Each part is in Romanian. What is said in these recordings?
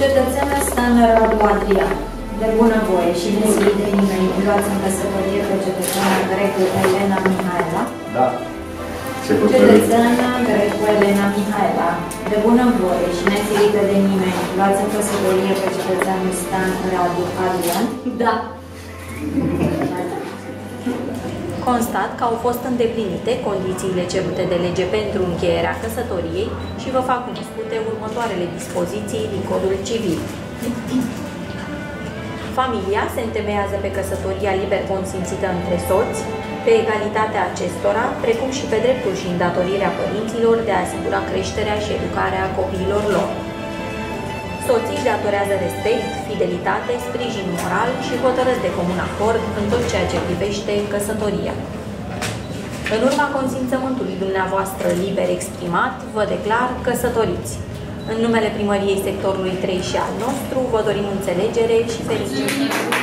Cetățeană Stană Radu Adrian, de bunăvoie și nesilit de nimeni, luați în căsătorie pe cetățeana grecu Elena Mihaela. Da. Se hotărâi. Cetățeana grecu Elena Mihaela, de bunăvoie și nesilită de nimeni, luați în căsătorie pe cetățeanul Stan Radu Adrian. Da. Constat că au fost îndeplinite condițiile cerute de lege pentru încheierea căsătoriei și vă fac cunoscute următoarele dispoziții din Codul Civil. Familia se întemeiază pe căsătoria liber consimțită între soți, pe egalitatea acestora, precum și pe dreptul și îndatorirea părinților de a asigura creșterea și educarea copiilor lor. Soții își datorează respect, fidelitate, sprijin moral și hotărăsc de comun acord în tot ceea ce privește căsătoria. În urma consimțământului dumneavoastră liber exprimat, vă declar căsătoriți. În numele primăriei sectorului 3 și al nostru, vă dorim înțelegere și fericire.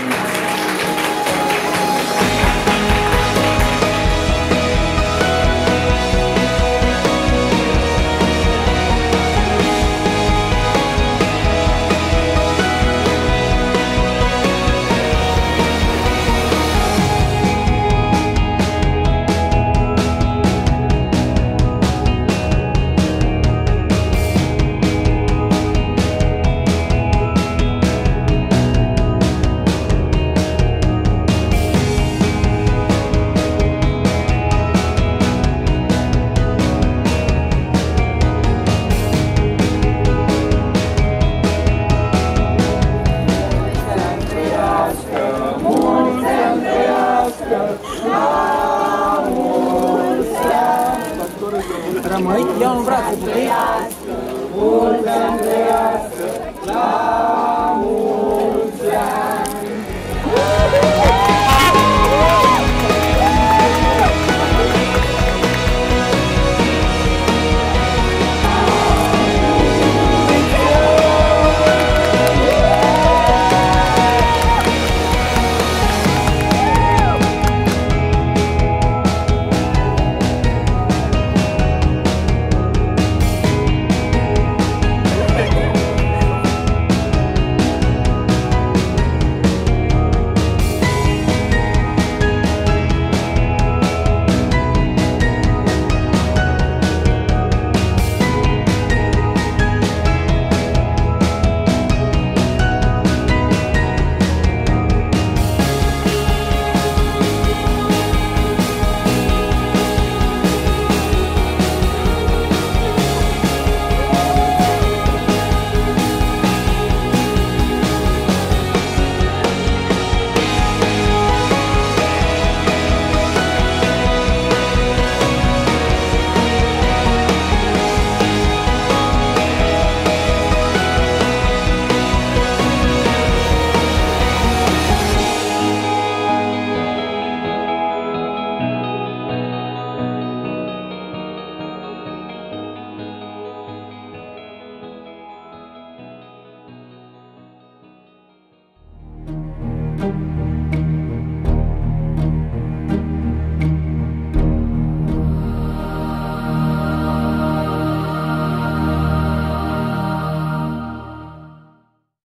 Yeah.